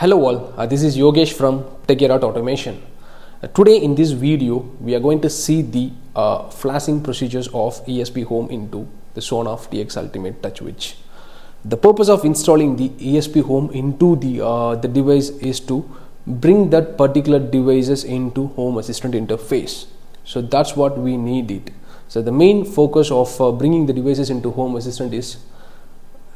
Hello all, uh, this is Yogesh from TechieRat Automation. Uh, today in this video, we are going to see the uh, flashing procedures of ESP Home into the Sonoff TX Ultimate Touch TouchWiz. The purpose of installing the ESP Home into the uh, the device is to bring that particular devices into Home Assistant interface. So that's what we need it. So the main focus of uh, bringing the devices into Home Assistant is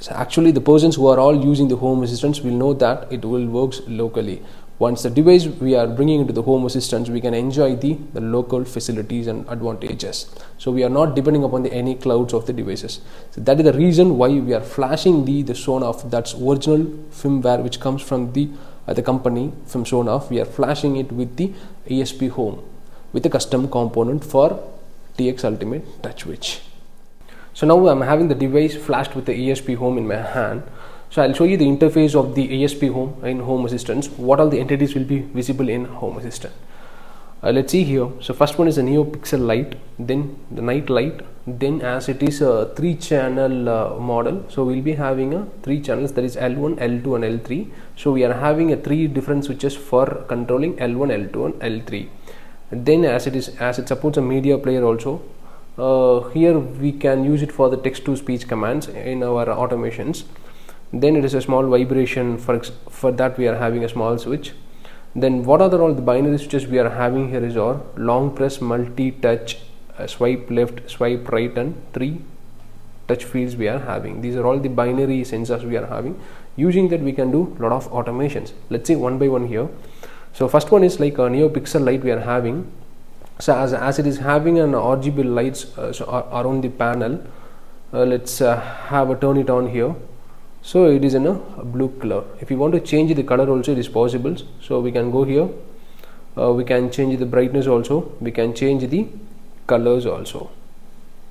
so actually the persons who are all using the home assistants will know that it will works locally. Once the device we are bringing into the home assistants we can enjoy the, the local facilities and advantages. So we are not depending upon the any clouds of the devices. So that is the reason why we are flashing the the Sonoff that's original firmware which comes from the uh, the company from Sonoff we are flashing it with the ESP home with a custom component for TX Ultimate Touch Switch so now I'm having the device flashed with the ESP home in my hand. So I'll show you the interface of the ESP home in Home Assistant. What all the entities will be visible in Home Assistant. Uh, let's see here. So first one is a NeoPixel light, then the night light, then as it is a three channel uh, model. So we'll be having a three channels that is L1, L2 and L3. So we are having a three different switches for controlling L1, L2 and L3. And then as it is as it supports a media player also uh, here we can use it for the text to speech commands in our automations. Then it is a small vibration for for that we are having a small switch. Then what are the all the binary switches we are having here is our long press multi touch uh, swipe left swipe right and three touch fields we are having. These are all the binary sensors we are having. Using that we can do lot of automations. Let's see one by one here. So first one is like a NeoPixel light we are having so as, as it is having an RGB lights uh, so around the panel uh, let's uh, have a turn it on here. So it is in a, blue color. If you want to change the color also it is possible. So we can go here. Uh, we can change the brightness also. We can change the colors also.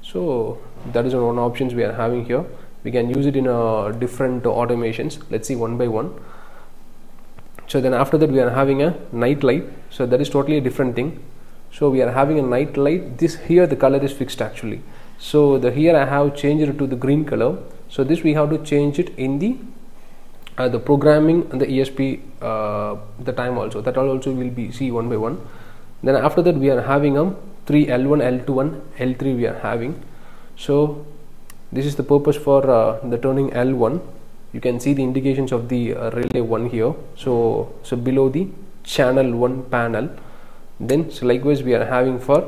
So that is one options we are having here. We can use it in uh, different automations. Let's see one by one. So then after that we are having a night light. So that is totally a different thing so we are having a night light. This here the color is fixed actually. So the here I have changed it to the green color. So this we have to change it in the uh, the programming and the ESP uh, the time also. That also will be see one by one. Then after that we are having a um, 3 L1 L2 and L3 we are having. So this is the purpose for uh, the turning L1 you can see the indications of the uh, relay 1 here. So so below the channel 1 panel then so likewise we are having for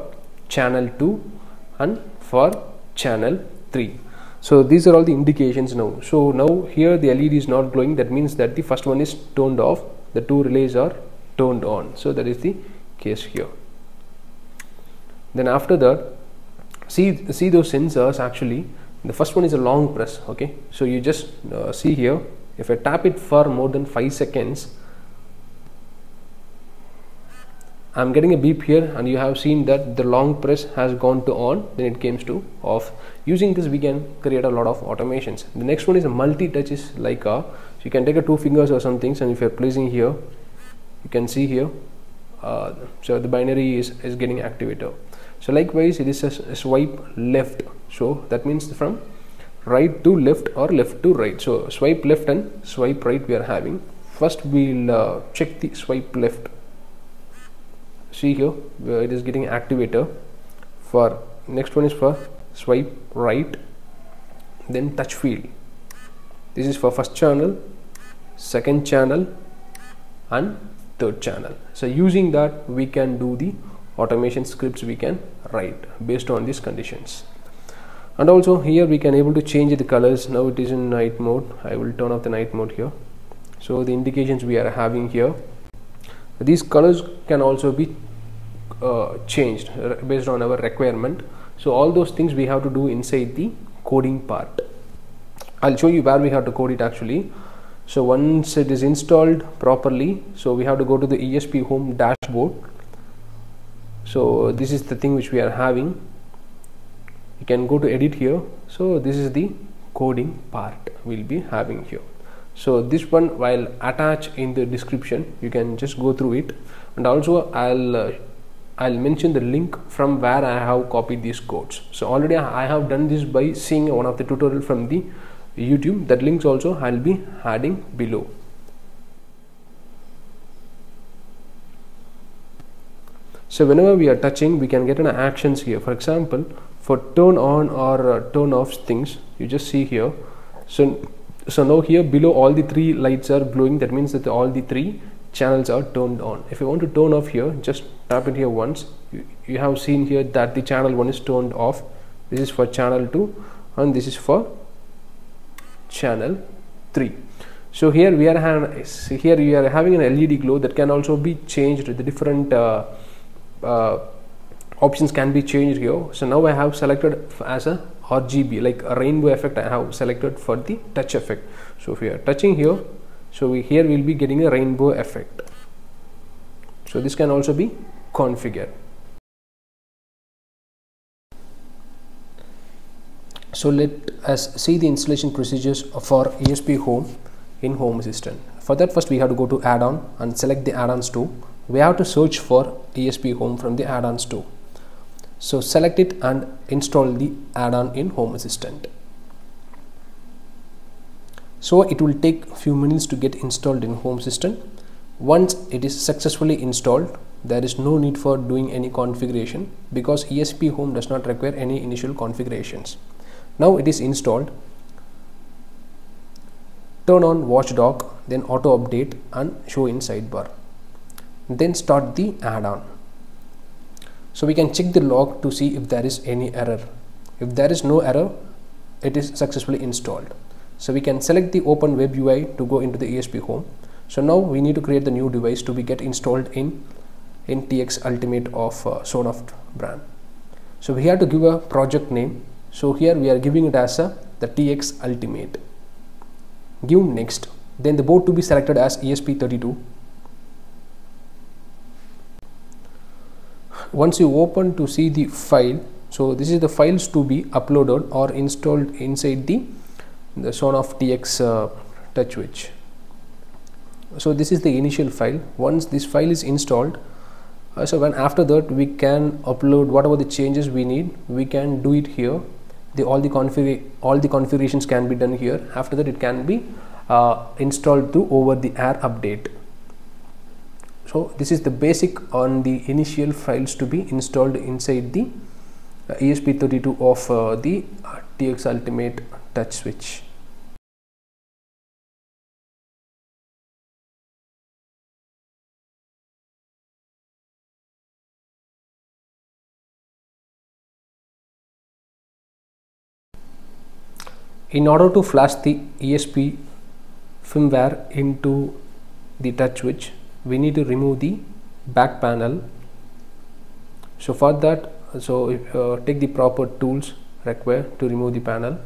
channel 2 and for channel 3 so these are all the indications now. So now here the led is not glowing. That means that the first one is turned off. The two relays are turned on. So that is the case here. Then after that see see those sensors actually. The first one is a long press okay? So you just uh, see here. If i tap it for more than 5 seconds I'm getting a beep here and you have seen that the long press has gone to on then it comes to off. Using this we can create a lot of automations. The next one is a multi-touch is like a so you can take a two fingers or some things and if you're placing here you can see here uh, so the binary is, is getting activated. So likewise it is a, a swipe left. So that means from right to left or left to right. So swipe left and swipe right we are having. First we'll uh, check the swipe left see here it is getting activator. For next one is for swipe right then touch field. This is for first channel second channel and third channel. So using that we can do the automation scripts we can write based on these conditions. And also here we can able to change the colors. Now it is in night mode. I will turn off the night mode here. So the indications we are having here these colors can also be uh, changed based on our requirement. So all those things we have to do inside the coding part. I'll show you where we have to code it actually. So once it is installed properly so we have to go to the ESP home dashboard. So this is the thing which we are having. You can go to edit here. So this is the coding part we'll be having here so this one while attach in the description you can just go through it. And also I'll uh, I'll mention the link from where I have copied these codes. So already I have done this by seeing one of the tutorial from the YouTube. That links also I'll be adding below. So whenever we are touching we can get an actions here. For example for turn on or uh, turn off things you just see here. So so now here below all the three lights are glowing that means that all the three channels are turned on. If you want to turn off here just tap it here once. You, you have seen here that the channel 1 is turned off. This is for channel 2 and this is for channel 3 so here we are here we are having an LED glow that can also be changed. The different uh, uh, options can be changed here. So now I have selected as a RGB like a rainbow effect I have selected for the touch effect. So if we are touching here so we here we'll be getting a rainbow effect. So this can also be configured. So let us see the installation procedures for ESP home in home assistant. For that first we have to go to add-on and select the add-ons to we have to search for ESP home from the add-ons to so select it and install the add-on in home assistant. So it will take a few minutes to get installed in home assistant. Once it is successfully installed there is no need for doing any configuration because ESP home does not require any initial configurations. Now it is installed. Turn on watchdog then auto update and show in sidebar. Then start the add-on so we can check the log to see if there is any error. If there is no error it is successfully installed. So we can select the open web UI to go into the ESP home. So now we need to create the new device to be get installed in in TX Ultimate of uh, Sonoff brand. So we have to give a project name. So here we are giving it as a the TX Ultimate. Give next. Then the board to be selected as ESP32 once you open to see the file so this is the files to be uploaded or installed inside the the Sonoff TX uh, touch switch so this is the initial file. Once this file is installed uh, so when after that we can upload whatever the changes we need we can do it here. The all the config all the configurations can be done here. After that it can be uh, installed through over the air update so this is the basic on the initial files to be installed inside the uh, ESP32 of uh, the uh, TX Ultimate touch switch. in order to flash the ESP firmware into the touch switch we need to remove the back panel. So for that so uh, take the proper tools required to remove the panel.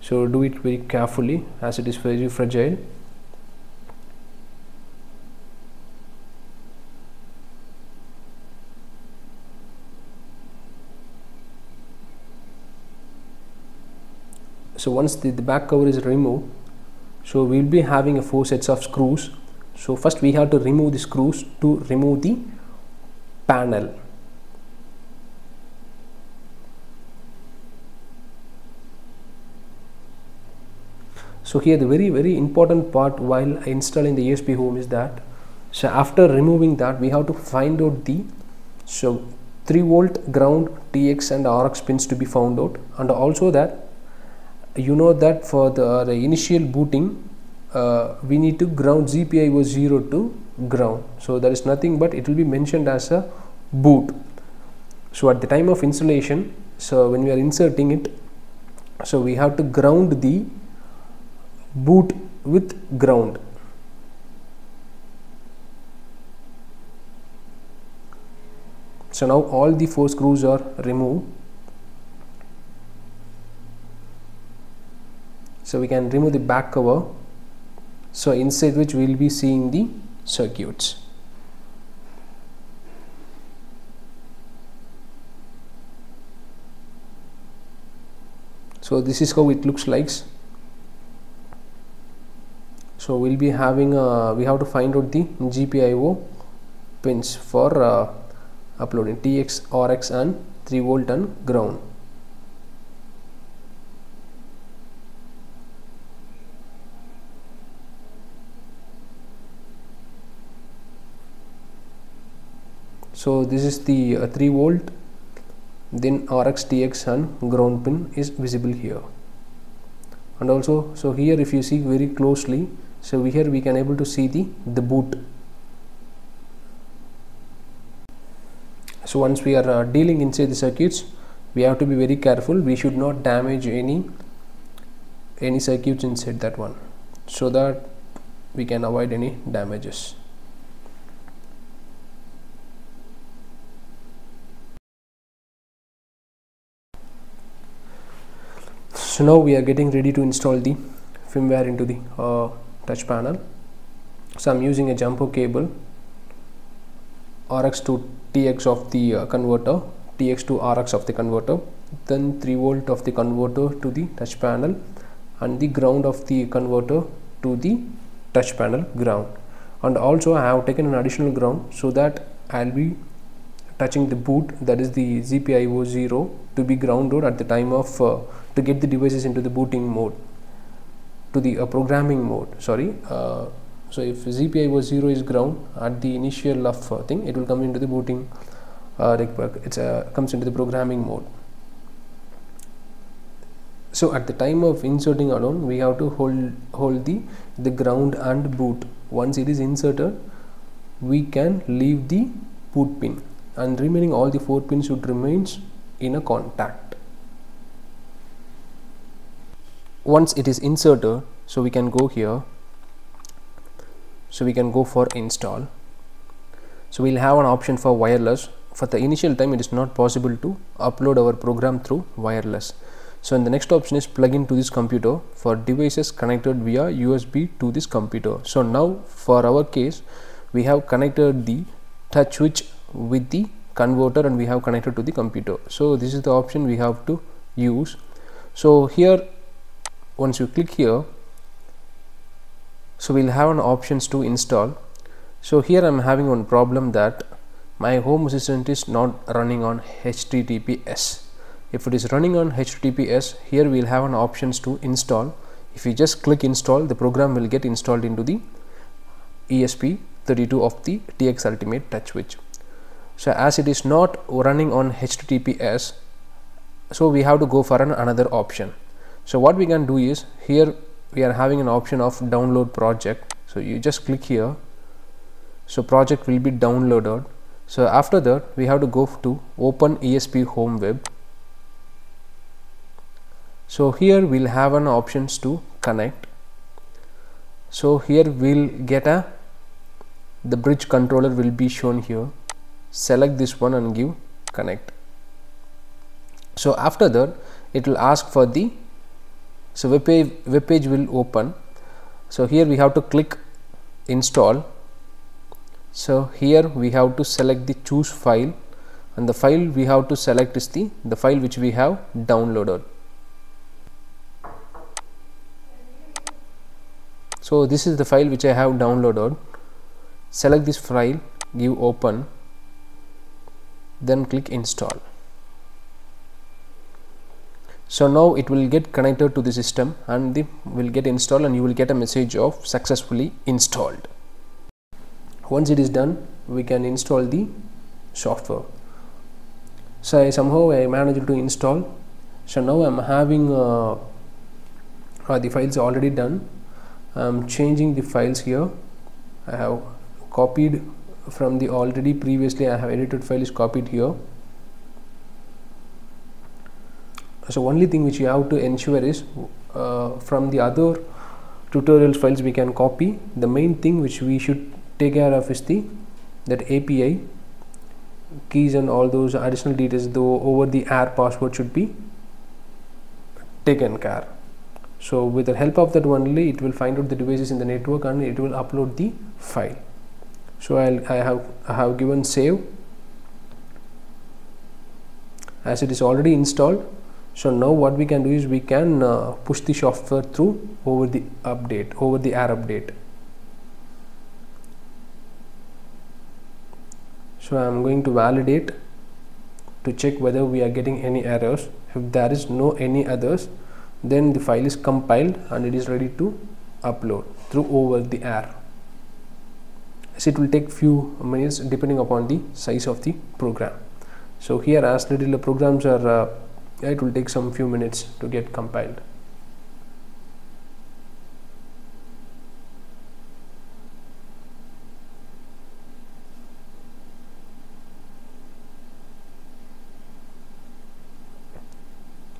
So do it very carefully as it is very fragile. So once the, the back cover is removed so we'll be having a four sets of screws so first we have to remove the screws to remove the panel. So here the very very important part while installing the ESP home is that so after removing that we have to find out the so 3 volt ground TX and RX pins to be found out. And also that you know that for the, uh, the initial booting uh, we need to ground GPIO 0 to ground. So there is nothing but it will be mentioned as a boot. So at the time of installation so when we are inserting it so we have to ground the boot with ground. So now all the four screws are removed. So we can remove the back cover so inside which we will be seeing the circuits. So this is how it looks like. So we'll be having a, we have to find out the GPIO pins for uh, uploading TX, RX and 3 volt and ground so this is the uh, 3 volt then RX TX and ground pin is visible here. And also so here if you see very closely so here we can able to see the the boot. So once we are uh, dealing inside the circuits we have to be very careful. We should not damage any any circuits inside that one so that we can avoid any damages so now we are getting ready to install the firmware into the uh, touch panel. So I'm using a jumper cable RX to TX of the uh, converter TX to RX of the converter then 3 volt of the converter to the touch panel and the ground of the converter to the touch panel ground. And also I have taken an additional ground so that I'll be touching the boot that is the GPIO 0 to be grounded at the time of uh, to get the devices into the booting mode to the uh, programming mode sorry uh, so if GPIO 0 is ground at the initial of uh, thing it will come into the booting uh, it's uh, comes into the programming mode. So at the time of inserting alone we have to hold hold the the ground and boot. Once it is inserted we can leave the boot pin and remaining all the four pins should remains in a contact once it is inserted so we can go here. So we can go for install. So we'll have an option for wireless. For the initial time it is not possible to upload our program through wireless. So in the next option is plug into this computer for devices connected via USB to this computer. So now for our case we have connected the touch switch with the converter and we have connected to the computer. So this is the option we have to use. So here once you click here so we'll have an options to install. So here I'm having one problem that my home assistant is not running on HTTPS if it is running on HTTPS here we'll have an options to install. If you just click install the program will get installed into the ESP32 of the TX Ultimate Touch Switch. So as it is not running on HTTPS so we have to go for an another option so what we can do is here we are having an option of download project. So you just click here. So project will be downloaded. So after that we have to go to open ESP home web. So here we'll have an options to connect. So here we'll get a the bridge controller will be shown here. Select this one and give connect. So after that it will ask for the so web page, web page will open. So here we have to click install. So here we have to select the choose file. And the file we have to select is the the file which we have downloaded. So this is the file which I have downloaded. Select this file give open. Then click install so now it will get connected to the system and the will get installed and you will get a message of successfully installed. Once it is done we can install the software. So I somehow I managed to install. So now I'm having uh, uh, the files already done. I'm changing the files here. I have copied from the already previously I have edited file is copied here so only thing which you have to ensure is uh, from the other tutorials files we can copy. The main thing which we should take care of is the that API keys and all those additional details though over the air password should be taken care. So with the help of that only it will find out the devices in the network and it will upload the file. So I'll, I have I have given save. As it is already installed so now what we can do is we can uh, push the software through over the update over the air update. So I'm going to validate to check whether we are getting any errors. If there is no any others then the file is compiled and it is ready to upload through over the air. It will take few minutes depending upon the size of the program. So here as little programs are uh, it will take some few minutes to get compiled.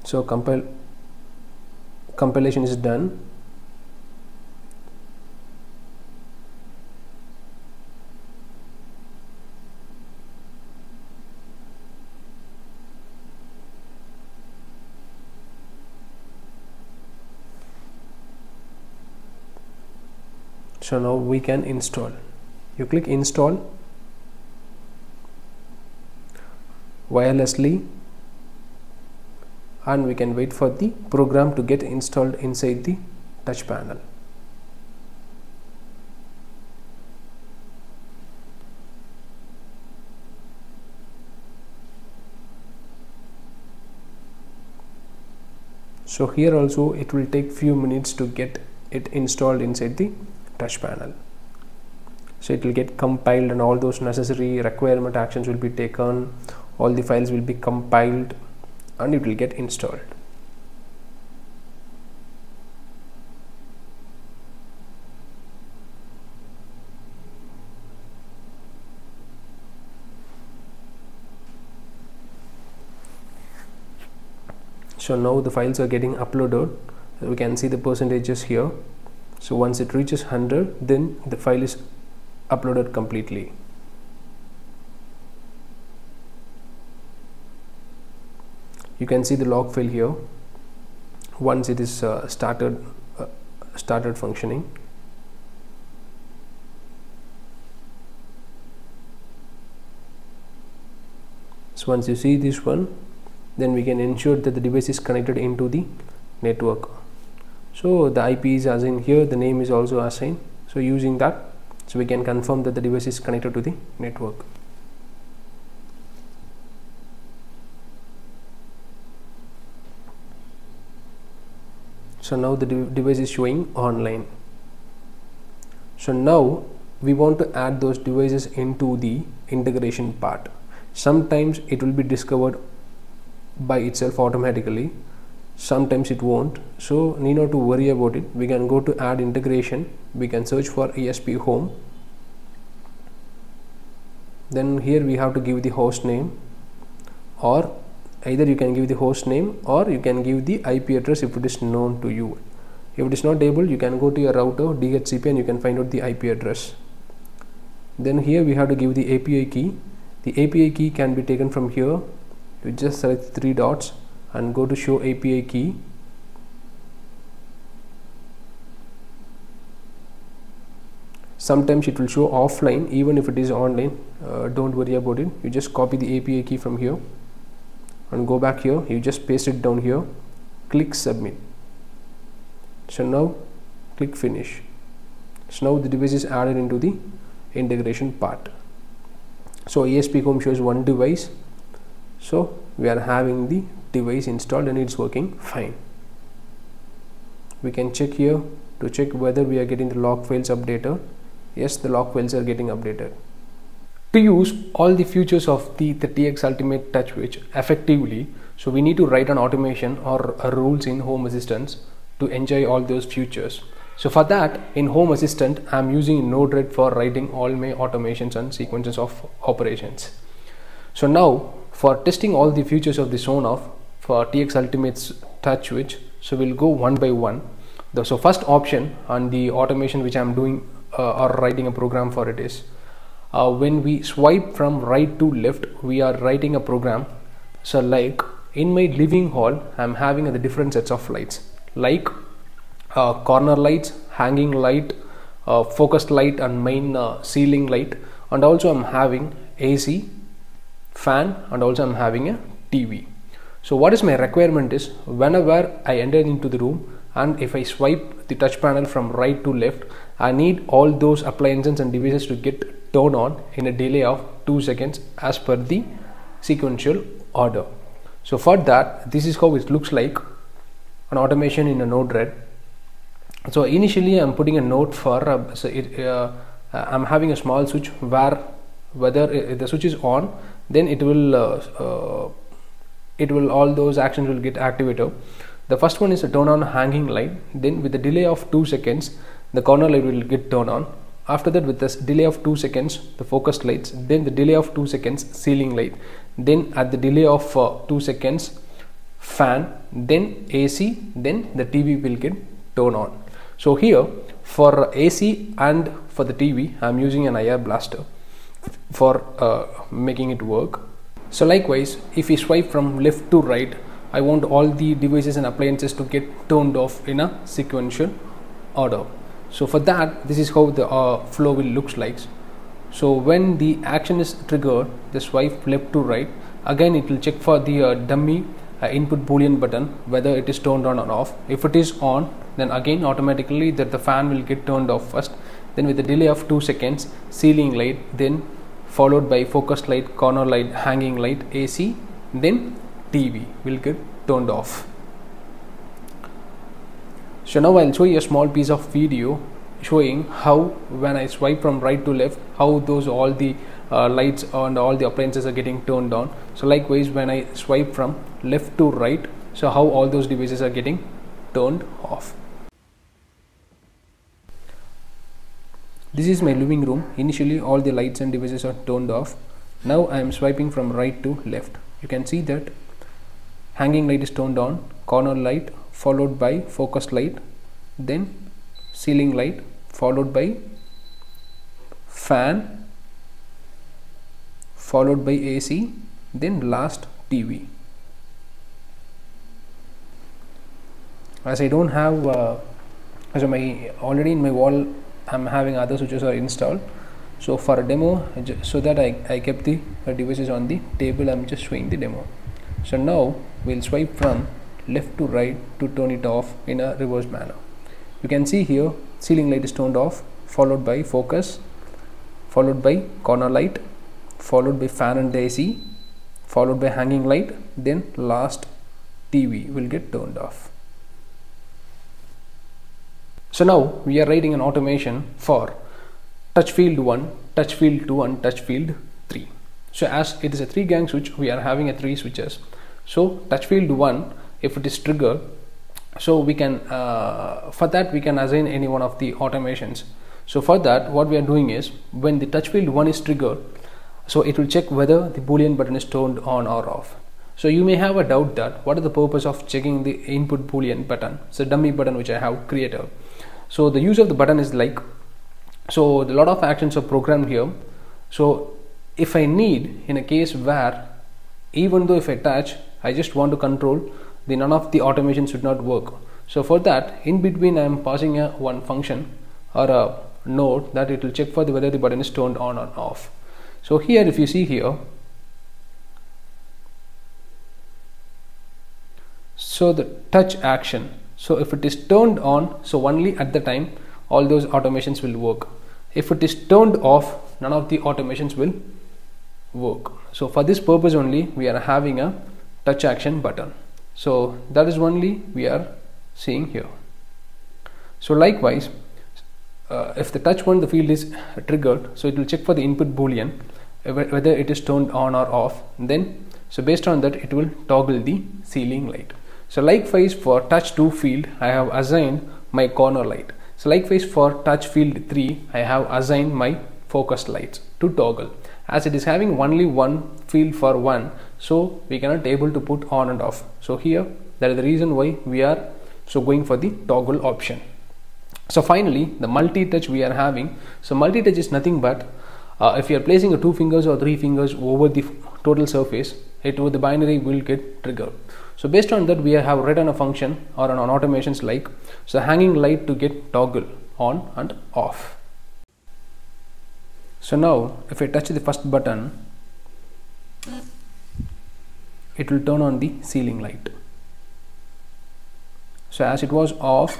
So compile compilation is done so now we can install. You click install. Wirelessly. And we can wait for the program to get installed inside the touch panel. So here also it will take few minutes to get it installed inside the touch panel. So it will get compiled and all those necessary requirement actions will be taken. All the files will be compiled and it will get installed. So now the files are getting uploaded. We can see the percentages here so once it reaches 100 then the file is uploaded completely. You can see the log file here. Once it is uh, started uh, started functioning. So once you see this one then we can ensure that the device is connected into the network so the IP is assigned here the name is also assigned so using that so we can confirm that the device is connected to the network. So now the de device is showing online. So now we want to add those devices into the integration part. Sometimes it will be discovered by itself automatically sometimes it won't. So need not to worry about it. We can go to add integration. We can search for ESP home. Then here we have to give the host name. Or either you can give the host name or you can give the IP address if it is known to you. If it is not able you can go to your router DHCP and you can find out the IP address. Then here we have to give the API key. The API key can be taken from here. You just select three dots and go to show API key. Sometimes it will show offline even if it is online. Uh, don't worry about it. You just copy the API key from here and go back here. You just paste it down here. Click submit. So now click finish. So now the device is added into the integration part. So ESP home shows one device. So we are having the device installed and it's working fine. We can check here to check whether we are getting the log files updated. Yes the log files are getting updated. To use all the features of the, TX Ultimate Touch Switch effectively so we need to write an automation or uh, rules in Home Assistant to enjoy all those features. So for that in Home Assistant I'm using Node-RED for writing all my automations and sequences of operations. So now for testing all the features of the Sonoff for TX Ultimate's Touch Switch so we'll go one by one. The, so first option on the automation which I'm doing uh, or writing a program for it is uh, when we swipe from right to left we are writing a program. So like in my living hall I'm having the different sets of lights. Like uh, corner lights hanging light uh, focused light and main uh, ceiling light. And also I'm having AC fan and also I'm having a TV so what is my requirement is whenever I enter into the room and if I swipe the touch panel from right to left I need all those appliances and devices to get turned on in a delay of 2 seconds as per the sequential order. So for that this is how it looks like an automation in a Node-RED so initially I'm putting a note for uh, so it, uh, uh, I'm having a small switch where whether the switch is on then it will uh, uh, it will all those actions will get activated. The first one is a turn on hanging light. Then with the delay of 2 seconds the corner light will get turned on. After that with this delay of 2 seconds the focused lights. Then the delay of 2 seconds ceiling light. Then at the delay of uh, 2 seconds fan. Then AC then the TV will get turned on. So here for AC and for the TV I'm using an IR blaster for uh, making it work so likewise if we swipe from left to right I want all the devices and appliances to get turned off in a sequential order. So for that this is how the uh, flow will looks like. So when the action is triggered the swipe left to right again it will check for the uh, dummy uh, input boolean button whether it is turned on or off. If it is on then again automatically that the fan will get turned off first. Then with a delay of 2 seconds ceiling light then followed by focus light corner light hanging light AC then TV will get turned off. So now I'll show you a small piece of video showing how when I swipe from right to left how those all the uh, lights and all the appliances are getting turned on. So likewise when I swipe from left to right so how all those devices are getting turned off this is my living room. Initially all the lights and devices are turned off. Now I am swiping from right to left. You can see that hanging light is turned on corner light followed by focus light then ceiling light followed by fan followed by AC then last TV as I don't have uh, as my already in my wall I'm having other switches are installed. So for a demo so that I, I kept the devices on the table. I'm just showing the demo. So now we'll swipe from left to right to turn it off in a reverse manner. You can see here ceiling light is turned off followed by focus followed by corner light followed by fan and AC followed by hanging light then last TV will get turned off so now we are writing an automation for touch field 1 touch field 2 and touch field 3 so as it is a three gang switch we are having a three switches. So touch field 1 if it is triggered so we can uh, for that we can assign any one of the automations. So for that what we are doing is when the touch field 1 is triggered so it will check whether the boolean button is turned on or off. So you may have a doubt that what is the purpose of checking the input boolean button a dummy button which i have created so the use of the button is like so a lot of actions are programmed here. So if i need in a case where even though if i touch i just want to control the none of the automation should not work. So for that in between i am passing a one function or a node that it will check for the whether the button is turned on or off. So here if you see here so the touch action so if it is turned on so only at the time all those automations will work. If it is turned off none of the automations will work. So for this purpose only we are having a touch action button. So that is only we are seeing here. So likewise uh, if the touch one the field is triggered so it will check for the input boolean whether it is turned on or off then so based on that it will toggle the ceiling light so likewise for touch 2 field I have assigned my corner light. So likewise for touch field 3 I have assigned my focus lights to toggle. As it is having only one field for one so we cannot able to put on and off. So here that is the reason why we are so going for the toggle option. So finally the multi-touch we are having. So multi-touch is nothing but uh, if you are placing a two fingers or three fingers over the total surface it will the binary will get triggered so based on that we have written a function or an automations like so hanging light to get toggle on and off. So now if I touch the first button it will turn on the ceiling light. So as it was off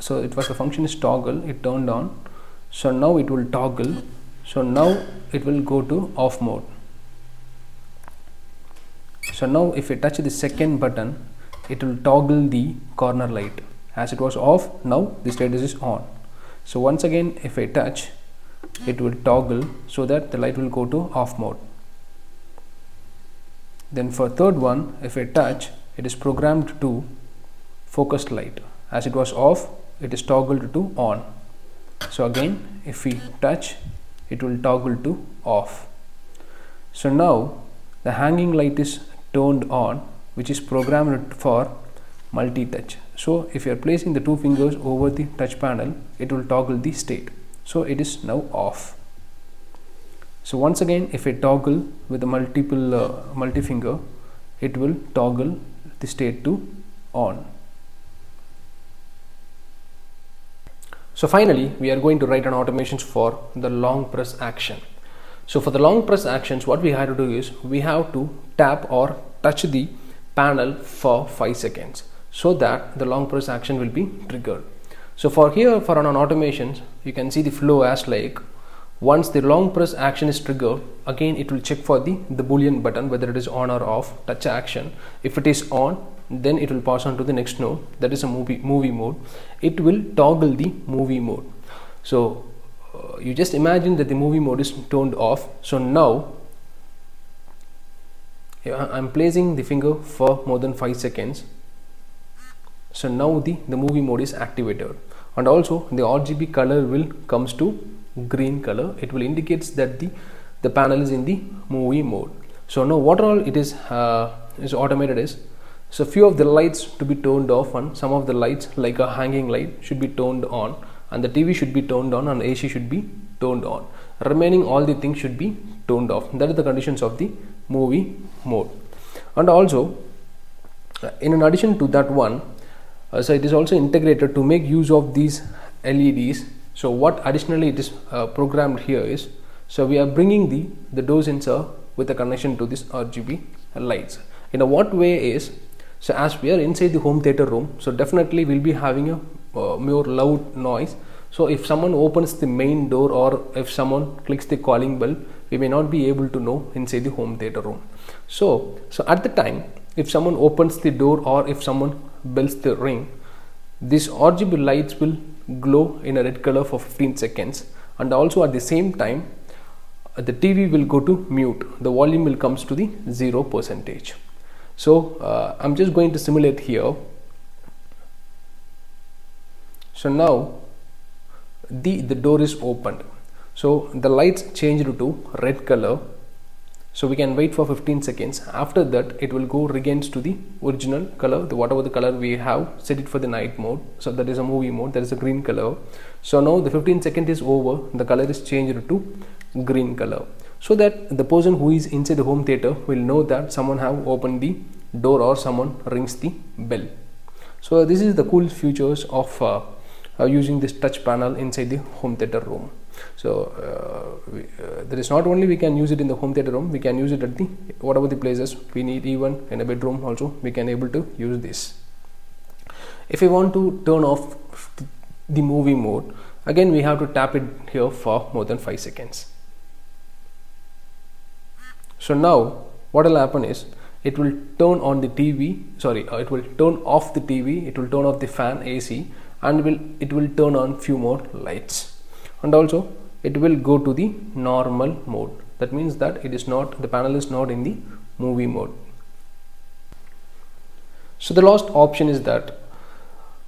so it was the function is toggle it turned on. So now it will toggle. So now it will go to off mode so now if I touch the second button it will toggle the corner light. As it was off now the status is on. So once again if I touch it will toggle so that the light will go to off mode. Then for third one if I touch it is programmed to focused light. As it was off it is toggled to on. So again if we touch it will toggle to off. So now the hanging light is turned on which is programmed for multi-touch. So if you are placing the two fingers over the touch panel it will toggle the state. So it is now off. So once again if I toggle with a multiple uh, multi finger it will toggle the state to on. So finally we are going to write an automations for the long press action so for the long press actions what we have to do is we have to tap or touch the panel for 5 seconds so that the long press action will be triggered. So for here for an automations you can see the flow as like once the long press action is triggered again it will check for the the boolean button whether it is on or off touch action. If it is on then it will pass on to the next node that is a movie movie mode. It will toggle the movie mode. So you just imagine that the movie mode is turned off. So now I'm placing the finger for more than 5 seconds. So now the the movie mode is activated. And also the RGB color will comes to green color. It will indicates that the the panel is in the movie mode. So now what all it is uh, is automated is so few of the lights to be turned off and some of the lights like a hanging light should be turned on and the TV should be turned on and AC should be turned on. Remaining all the things should be turned off. That is the conditions of the movie mode. And also in addition to that one uh, so it is also integrated to make use of these LEDs so what additionally it is uh, programmed here is so we are bringing the the door sensor with a connection to this RGB lights. In a what way is so as we are inside the home theater room so definitely we'll be having a uh, more loud noise. So if someone opens the main door or if someone clicks the calling bell we may not be able to know inside the home theater room. So so at the time if someone opens the door or if someone bells the ring these RGB lights will glow in a red color for 15 seconds. And also at the same time the TV will go to mute. The volume will comes to the zero percentage. So uh, I'm just going to simulate here so now the the door is opened. So the lights changed to red color. So we can wait for 15 seconds. After that it will go regains to the original color the whatever the color we have set it for the night mode. So that is a movie mode that is a green color. So now the 15 second is over the color is changed to green color. So that the person who is inside the home theater will know that someone have opened the door or someone rings the bell. So this is the cool features of uh, using this touch panel inside the home theater room. So uh, we, uh, there is not only we can use it in the home theater room we can use it at the whatever the places we need even in a bedroom also we can able to use this. If we want to turn off the movie mode again we have to tap it here for more than 5 seconds. So now what will happen is it will turn on the TV sorry uh, it will turn off the TV it will turn off the fan AC and will it will turn on few more lights. And also it will go to the normal mode. That means that it is not the panel is not in the movie mode. So the last option is that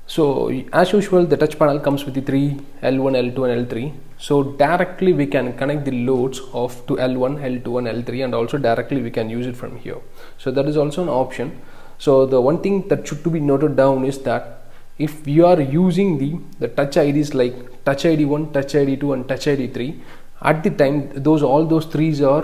so as usual the touch panel comes with the three L1 L2 and L3 so directly we can connect the loads of to L1 L2 and L3 and also directly we can use it from here. So that is also an option. So the one thing that should to be noted down is that if you are using the the touch IDs like touch ID 1 touch ID 2 and touch ID 3 at the time those all those threes are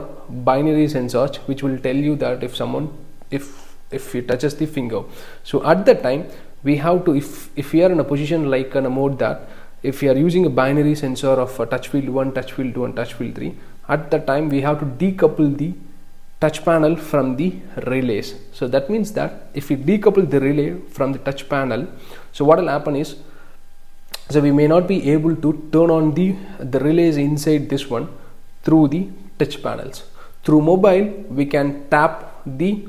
binary sensors which will tell you that if someone if if he touches the finger. So at that time we have to if if we are in a position like in a mode that if we are using a binary sensor of a touch field 1 touch field 2 and touch field 3 at that time we have to decouple the touch panel from the relays. So that means that if we decouple the relay from the touch panel so what will happen is so we may not be able to turn on the the relays inside this one through the touch panels. Through mobile we can tap the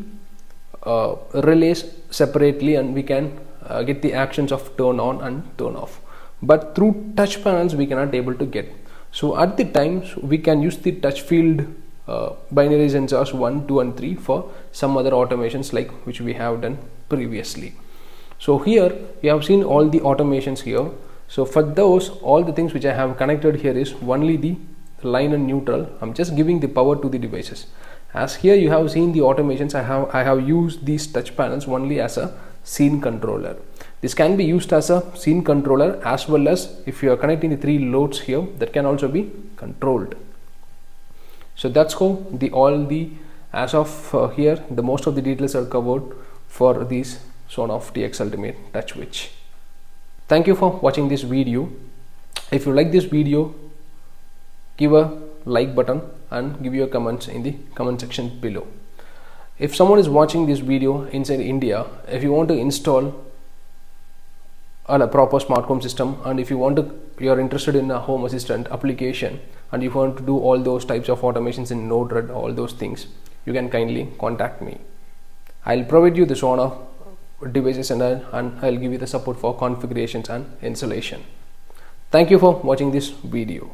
uh, relays separately and we can uh, get the actions of turn on and turn off. But through touch panels we cannot able to get. So at the times we can use the touch field uh, binary sensors 1 2 and 3 for some other automations like which we have done previously. So here you have seen all the automations here. So for those all the things which I have connected here is only the line and neutral. I'm just giving the power to the devices. As here you have seen the automations. I have I have used these touch panels only as a scene controller. This can be used as a scene controller as well as if you are connecting the three loads here that can also be controlled so that's how the all the as of uh, here the most of the details are covered for these Sonoff TX Ultimate Touch Switches. Thank you for watching this video. If you like this video, give a like button and give your comments in the comment section below. If someone is watching this video inside India, if you want to install a proper smart home system and if you want to you're interested in a home assistant application and if you want to do all those types of automations in Node-RED all those things you can kindly contact me I'll provide you the Sonoff devices and I'll, and I'll give you the support for configurations and installation. Thank you for watching this video.